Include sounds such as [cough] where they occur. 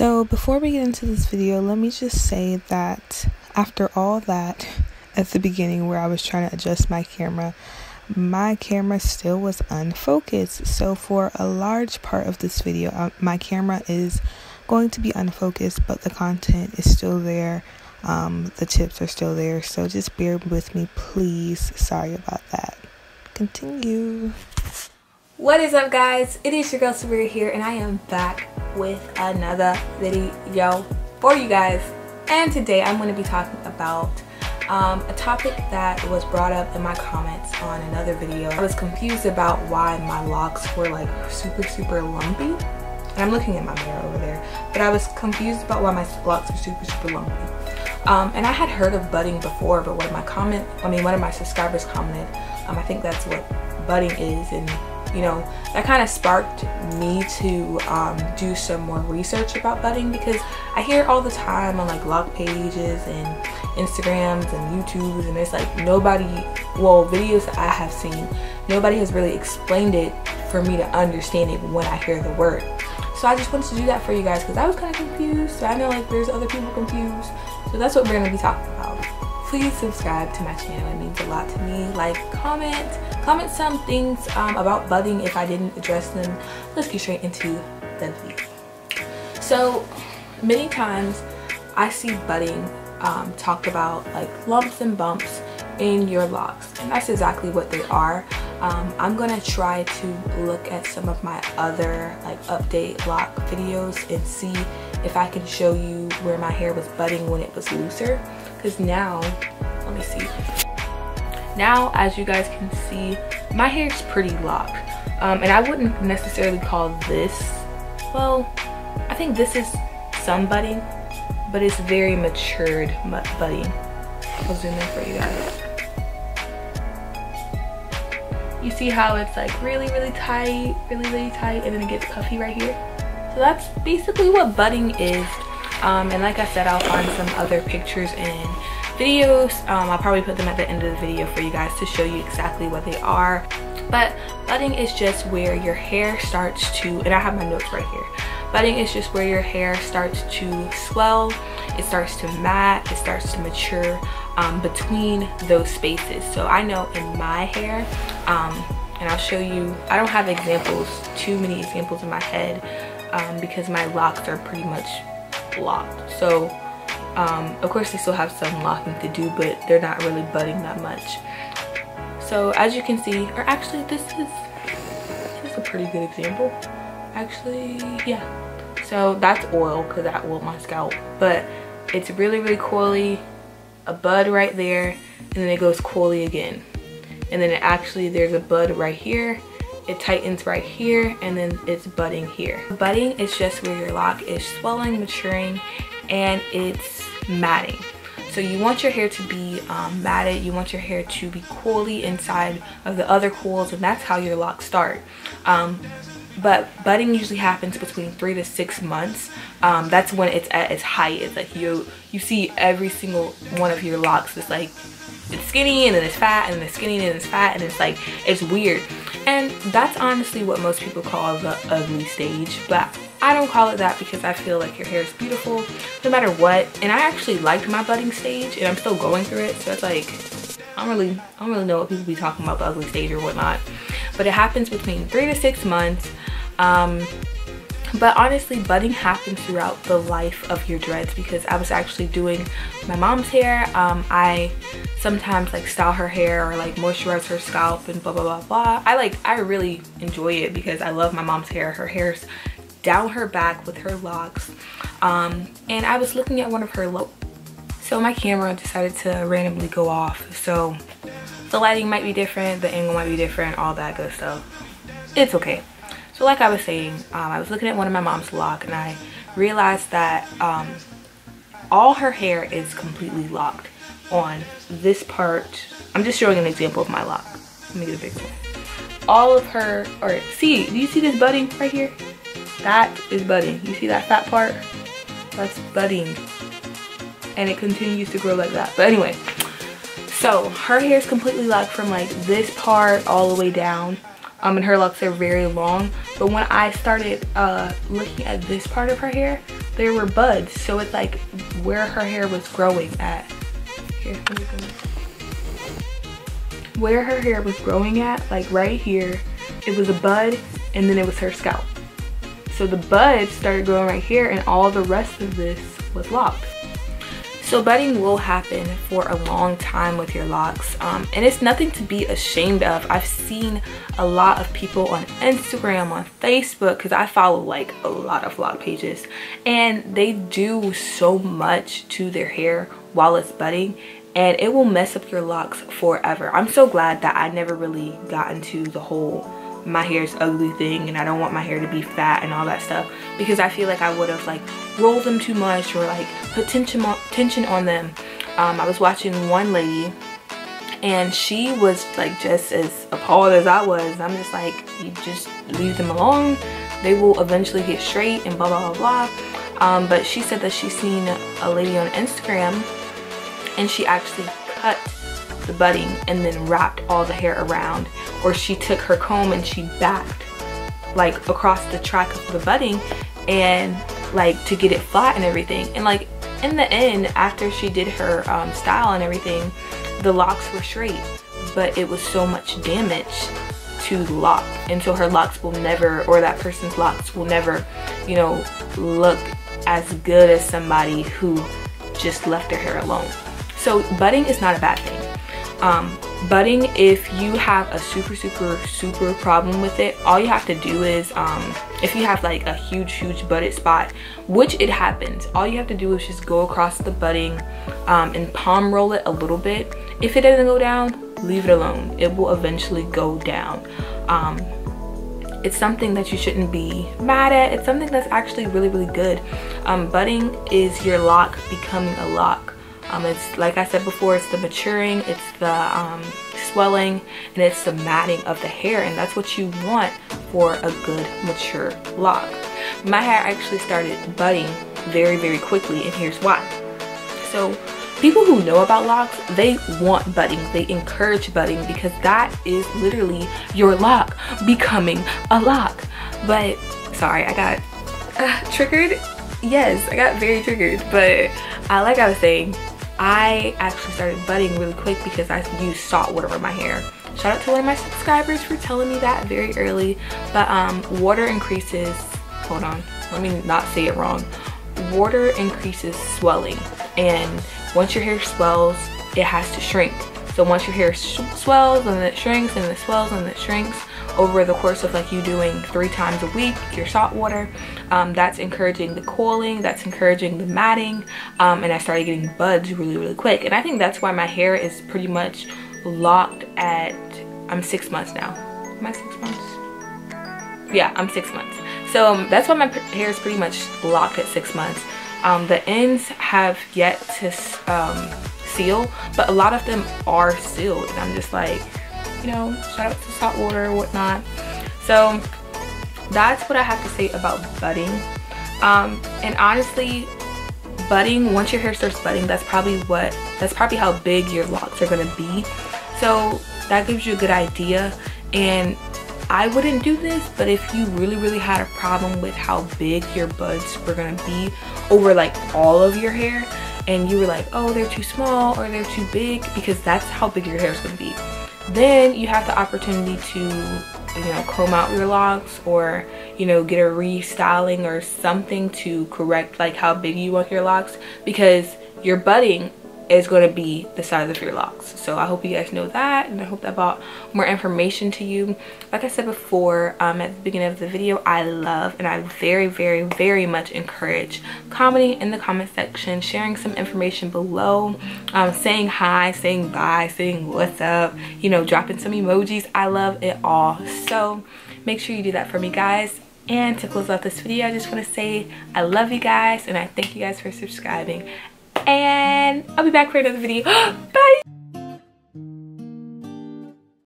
So before we get into this video, let me just say that after all that at the beginning where I was trying to adjust my camera, my camera still was unfocused. So for a large part of this video, uh, my camera is going to be unfocused, but the content is still there. Um, the tips are still there. So just bear with me, please. Sorry about that. Continue. What is up guys? It is your girl Ta'Bria here and I am back with another video for you guys. And today I'm going to be talking about um, a topic that was brought up in my comments on another video. I was confused about why my locks were like super super lumpy. And I'm looking at my mirror over there. But I was confused about why my locks were super super lumpy. Um, and I had heard of budding before, but one of my comment, I mean one of my subscribers commented, um, I think that's what budding is and you know, that kind of sparked me to um, do some more research about budding because I hear all the time on like blog pages and Instagrams and YouTubes and it's like nobody, well videos that I have seen, nobody has really explained it for me to understand it when I hear the word. So I just wanted to do that for you guys because I was kind of confused. So I know like there's other people confused. So that's what we're going to be talking about. Please subscribe to my channel. It means a lot to me. Like, comment, comment some things um, about budding if I didn't address them. Let's get straight into the video. So many times I see budding um, talked about like lumps and bumps in your locks and that's exactly what they are. Um, I'm gonna try to look at some of my other like update lock videos and see if I can show you where my hair was budding when it was looser because now let me see. Now as you guys can see my hair is pretty locked. Um, and I wouldn't necessarily call this well I think this is some budding but it's very matured budding. I'll zoom in for you guys. You see how it's like really really tight really really tight and then it gets puffy right here? So that's basically what budding is um, and like I said I'll find some other pictures and videos. Um, I'll probably put them at the end of the video for you guys to show you exactly what they are. But budding is just where your hair starts to and I have my notes right here. Budding is just where your hair starts to swell. It starts to mat. It starts to mature um, between those spaces. So I know in my hair um, and I'll show you I don't have examples too many examples in my head um, because my locks are pretty much locked. So um, of course they still have some locking to do, but they're not really budding that much. So as you can see, or actually this is, this is a pretty good example. Actually, yeah. So that's oil because that oiled my scalp, but it's really, really coily, a bud right there, and then it goes coily again. And then it actually, there's a bud right here, it tightens right here and then it's budding here. Budding is just where your lock is swelling, maturing, and it's matting. So you want your hair to be um, matted, you want your hair to be coily inside of the other coils and that's how your locks start. Um, but budding usually happens between three to six months. Um, that's when it's at its height. It's like you you see every single one of your locks is like it's skinny and then it's fat and then it's skinny and then it's fat and it's like it's weird. And that's honestly what most people call the ugly stage. But I don't call it that because I feel like your hair is beautiful no matter what. And I actually liked my budding stage and I'm still going through it. So it's like I don't really I don't really know what people be talking about the ugly stage or whatnot. But it happens between three to six months um, but honestly budding happens throughout the life of your dreads because I was actually doing my mom's hair. Um, I sometimes like style her hair or like moisturize her scalp and blah blah blah blah. I like I really enjoy it because I love my mom's hair. Her hair's down her back with her locks. Um, and I was looking at one of her low so my camera decided to randomly go off. So the lighting might be different the angle might be different all that good stuff. It's okay like I was saying, um, I was looking at one of my mom's lock and I realized that um, all her hair is completely locked on this part. I'm just showing an example of my lock. Let me get a big one. All of her, or see, do you see this budding right here? That is budding. You see that fat part? That's budding. And it continues to grow like that. But anyway, so her hair is completely locked from like this part all the way down um, and her locks are very long. But when I started uh, looking at this part of her hair, there were buds. So it's like where her hair was growing at. Here, where her hair was growing at, like right here, it was a bud and then it was her scalp. So the buds started growing right here and all the rest of this was locked. So budding will happen for a long time with your locks um, and it's nothing to be ashamed of. I've seen a lot of people on Instagram, on Facebook, because I follow like a lot of vlog pages and they do so much to their hair while it's budding and it will mess up your locks forever. I'm so glad that I never really got into the whole my hair is ugly thing and I don't want my hair to be fat and all that stuff because I feel like I would have like rolled them too much or like put tension on, tension on them. Um, I was watching one lady and she was like just as appalled as I was. I'm just like, you just leave them alone. They will eventually get straight and blah, blah, blah, blah. Um, but she said that she's seen a lady on Instagram and she actually cut the budding and then wrapped all the hair around or she took her comb and she backed like across the track of the budding and like to get it flat and everything. And like in the end after she did her um, style and everything the locks were straight but it was so much damage to the lock. And so her locks will never or that person's locks will never you know look as good as somebody who just left their hair alone. So budding is not a bad thing um, budding, if you have a super, super, super problem with it, all you have to do is, um, if you have like a huge, huge budded spot, which it happens, all you have to do is just go across the budding um, and palm roll it a little bit. If it doesn't go down, leave it alone. It will eventually go down. Um, it's something that you shouldn't be mad at. It's something that's actually really, really good. Um, budding is your lock becoming a lock. Um, it's like I said before, it's the maturing, it's the um, swelling, and it's the matting of the hair. And that's what you want for a good mature lock. My hair actually started budding very, very quickly, and here's why. So people who know about locks, they want budding. They encourage budding because that is literally your lock becoming a lock. But sorry, I got uh, triggered. Yes, I got very triggered. But uh, like I was saying, I actually started budding really quick because I used salt water my hair. Shout out to one of my subscribers for telling me that very early. But um, water increases, hold on, let me not say it wrong. Water increases swelling and once your hair swells, it has to shrink. So once your hair swells and it shrinks and it swells and it shrinks, over the course of like you doing three times a week your salt water um, that's encouraging the coiling that's encouraging the matting um, and I started getting buds really really quick. And I think that's why my hair is pretty much locked at I'm six months now. Am I six months? Yeah I'm six months. So um, that's why my hair is pretty much locked at six months. Um, the ends have yet to um, seal but a lot of them are sealed and I'm just like you know, shout out to salt water or whatnot. So that's what I have to say about budding. Um, and honestly, budding, once your hair starts budding, that's probably what, that's probably how big your locks are gonna be. So that gives you a good idea. And I wouldn't do this, but if you really, really had a problem with how big your buds were gonna be over like all of your hair, and you were like, oh, they're too small or they're too big, because that's how big your hair is gonna be. Then you have the opportunity to, you know, comb out your locks or, you know, get a restyling or something to correct like how big you want your locks because your budding is going to be the size of your locks. So i hope you guys know that and i hope that brought more information to you. Like i said before um, at the beginning of the video i love and i very very very much encourage commenting in the comment section sharing some information below um, saying hi saying bye saying what's up you know dropping some emojis. I love it all. So make sure you do that for me guys. And to close out this video i just want to say i love you guys and i thank you guys for subscribing and I'll be back for another video. [gasps] Bye!